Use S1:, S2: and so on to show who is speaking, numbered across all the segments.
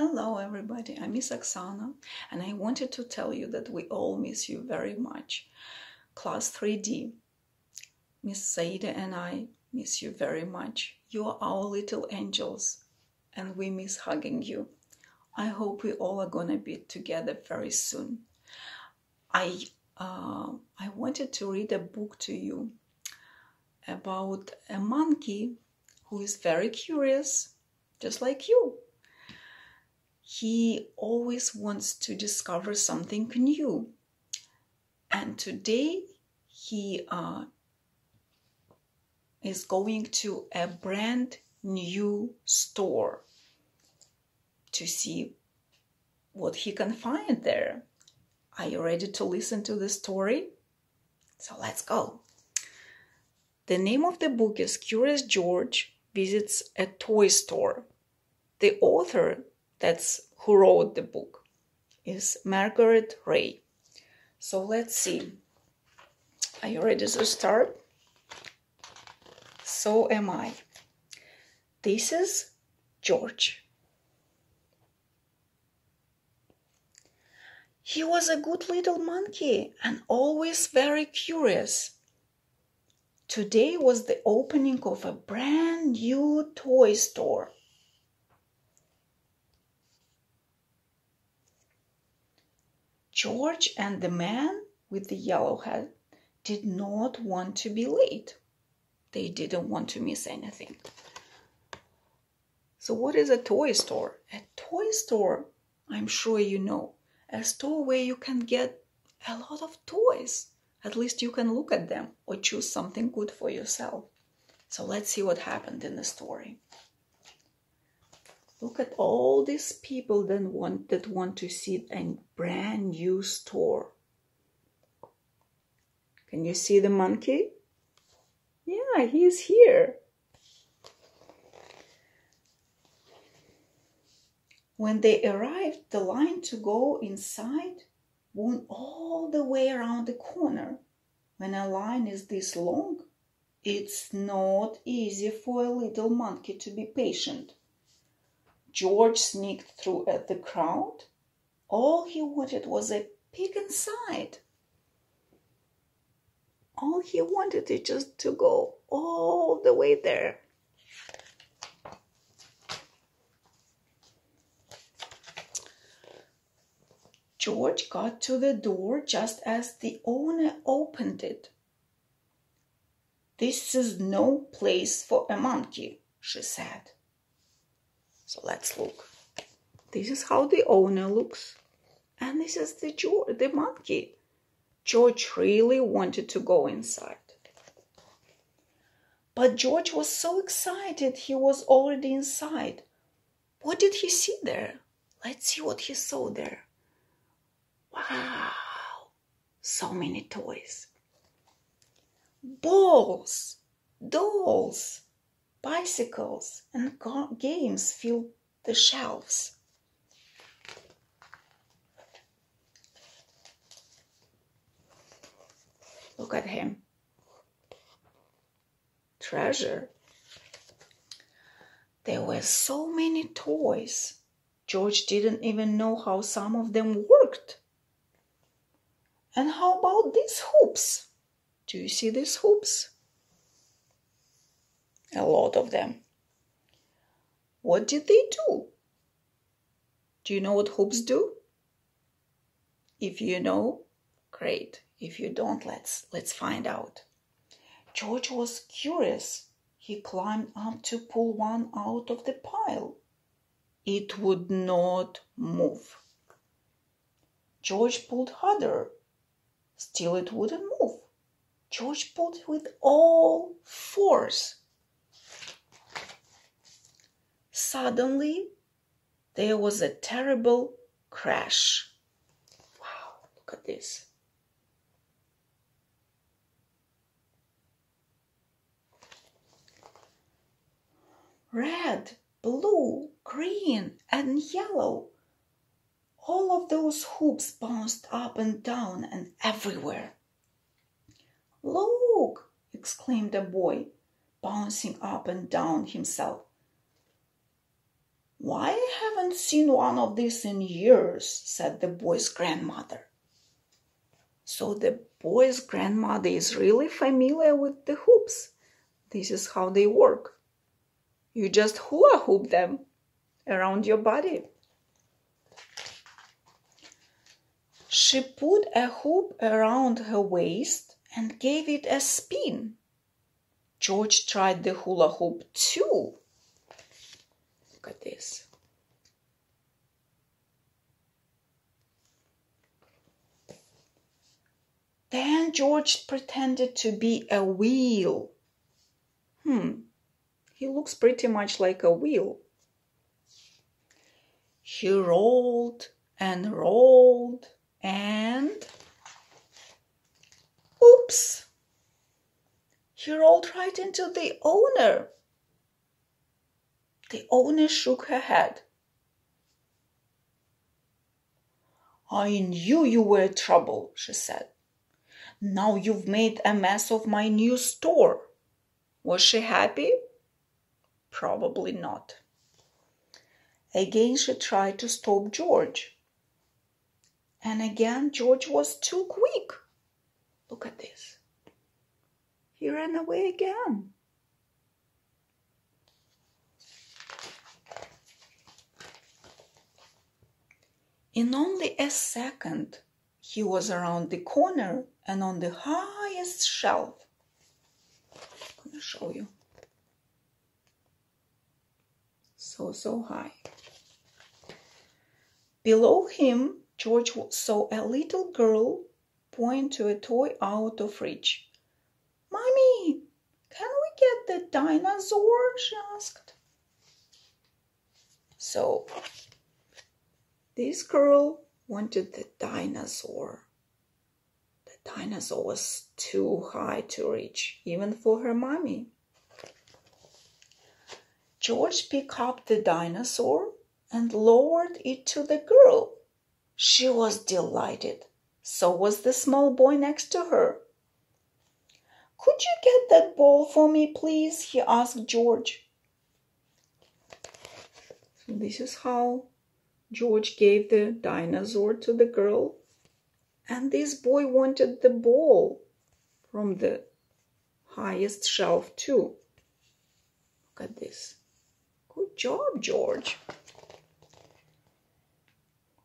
S1: Hello, everybody. I'm Miss Oxana, and I wanted to tell you that we all miss you very much. Class 3D, Miss Saida and I miss you very much. You are our little angels, and we miss hugging you. I hope we all are gonna be together very soon. I uh, I wanted to read a book to you about a monkey who is very curious, just like you he always wants to discover something new. And today he uh, is going to a brand new store to see what he can find there. Are you ready to listen to the story? So let's go. The name of the book is Curious George Visits a Toy Store. The author that's who wrote the book is Margret Rey. So let's see. Are you ready to start? So am I. This is George. He was a good little monkey and always very curious. Today was the opening of a brand new toy store. George and the man with the yellow hat did not want to be late. They didn't want to miss anything. So, what is a toy store? A toy store, I'm sure you know, a store where you can get a lot of toys. At least you can look at them or choose something good for yourself. So, let's see what happened in the story. Look at all these people that want that want to see a brand new store. Can you see the monkey? Yeah, he's here. When they arrived, the line to go inside went all the way around the corner. When a line is this long, it's not easy for a little monkey to be patient. George sneaked through at the crowd. All he wanted was a peek inside. All he wanted is just to go all the way there. George got to the door just as the owner opened it. This is no place for a monkey, she said. So let's look. This is how the owner looks. And this is the, the monkey. George really wanted to go inside. But George was so excited he was already inside. What did he see there? Let's see what he saw there. Wow, so many toys. Balls, dolls, bicycles and games fill the shelves. Look at him. Treasure. There were so many toys. George didn't even know how some of them worked. And how about these hoops? Do you see these hoops? A lot of them. What did they do? Do you know what hoops do? If you know, great. If you don't, let's let's find out. George was curious. He climbed up to pull one out of the pile. It would not move. George pulled harder. Still it wouldn't move. George pulled with all force. Suddenly, there was a terrible crash. Wow, look at this. Red, blue, green, and yellow. All of those hoops bounced up and down and everywhere. Look! exclaimed the boy, bouncing up and down himself. Why I haven't seen one of these in years, said the boy's grandmother. So the boy's grandmother is really familiar with the hoops. This is how they work. You just hula hoop them around your body. She put a hoop around her waist and gave it a spin. George tried the hula hoop too. At this. Then George pretended to be a wheel. Hmm, he looks pretty much like a wheel. He rolled and rolled and oops! He rolled right into the owner. The owner shook her head. I knew you were trouble, she said. Now you've made a mess of my new store. Was she happy? Probably not. Again she tried to stop George. And again George was too quick. Look at this. He ran away again. In only a second, he was around the corner and on the highest shelf. I'm to show you. So, so high. Below him, George saw a little girl point to a toy out of reach. Mommy, can we get the dinosaur? she asked. So, this girl wanted the dinosaur. The dinosaur was too high to reach, even for her mommy. George picked up the dinosaur and lowered it to the girl. She was delighted. So was the small boy next to her. Could you get that ball for me, please? he asked George. This is how George gave the dinosaur to the girl, and this boy wanted the ball from the highest shelf, too. Look at this. Good job, George.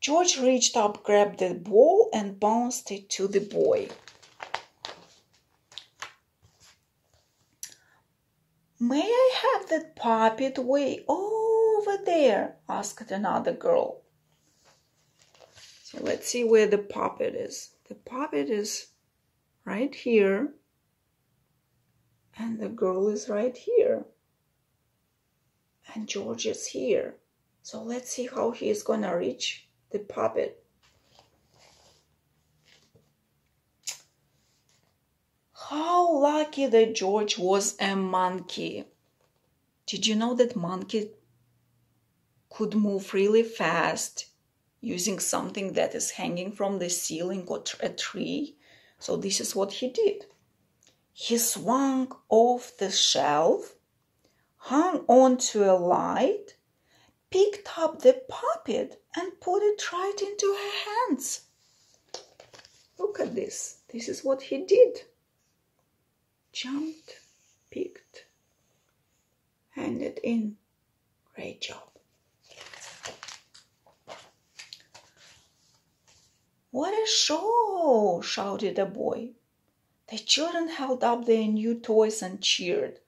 S1: George reached up, grabbed the ball, and bounced it to the boy. May I have that puppet way over there? asked another girl. So let's see where the puppet is. The puppet is right here, and the girl is right here, and George is here. So let's see how he is gonna reach the puppet. How lucky that George was a monkey. Did you know that monkey could move really fast using something that is hanging from the ceiling or a tree? So this is what he did. He swung off the shelf, hung onto a light, picked up the puppet and put it right into her hands. Look at this. This is what he did jumped, picked, handed in. Great job. What a show! shouted a boy. The children held up their new toys and cheered.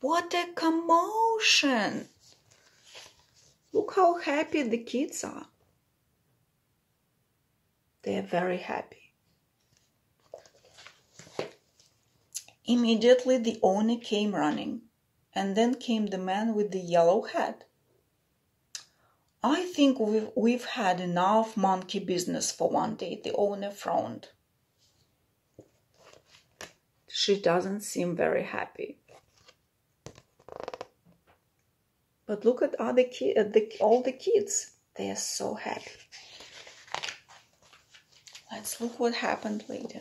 S1: What a commotion! Look how happy the kids are. They are very happy. Immediately the owner came running, and then came the man with the yellow hat. I think we've, we've had enough monkey business for one day, the owner frowned. She doesn't seem very happy. But look at other ki- at the, all the kids. They are so happy. Let's look what happened later.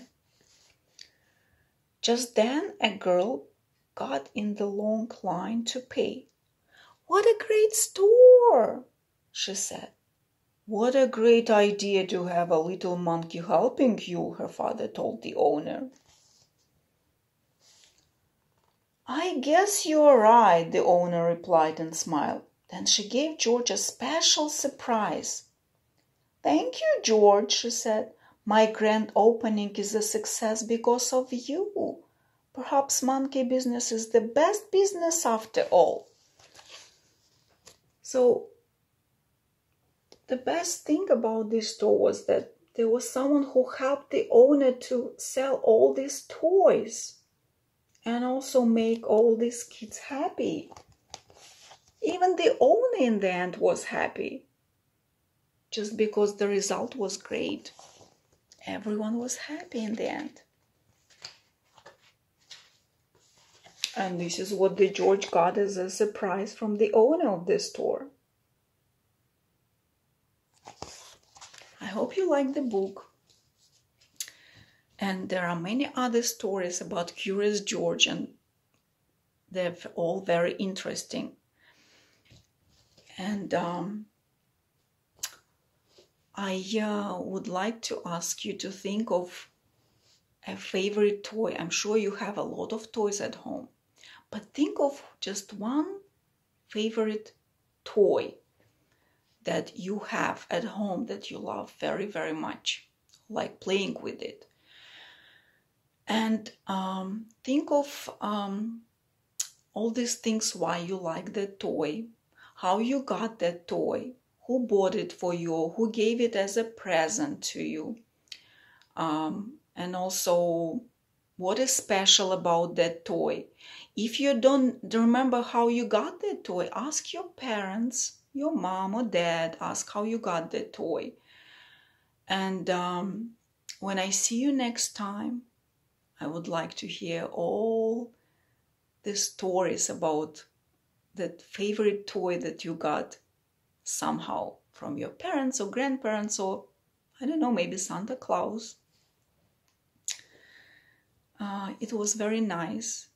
S1: Just then a girl got in the long line to pay. What a great store, she said. What a great idea to have a little monkey helping you, her father told the owner. I guess you're right, the owner replied and smiled. Then she gave George a special surprise. Thank you, George, she said. My grand opening is a success because of you. Perhaps monkey business is the best business after all. So the best thing about this store was that there was someone who helped the owner to sell all these toys and also make all these kids happy. Even the owner in the end was happy just because the result was great. Everyone was happy in the end. And this is what the George got as a surprise from the owner of the store. I hope you like the book. And there are many other stories about Curious George, and they're all very interesting. And um, I uh, would like to ask you to think of a favorite toy. I'm sure you have a lot of toys at home, but think of just one favorite toy that you have at home that you love very, very much, like playing with it. And um, think of um, all these things why you like that toy how you got that toy who bought it for you who gave it as a present to you. Um, and also what is special about that toy? If you don't remember how you got that toy ask your parents your mom or dad ask how you got the toy and um, when i see you next time I would like to hear all the stories about that favorite toy that you got somehow from your parents or grandparents or I don't know, maybe Santa Claus. Uh, it was very nice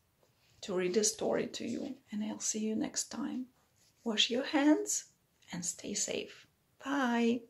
S1: to read a story to you, and I'll see you next time. Wash your hands and stay safe. Bye.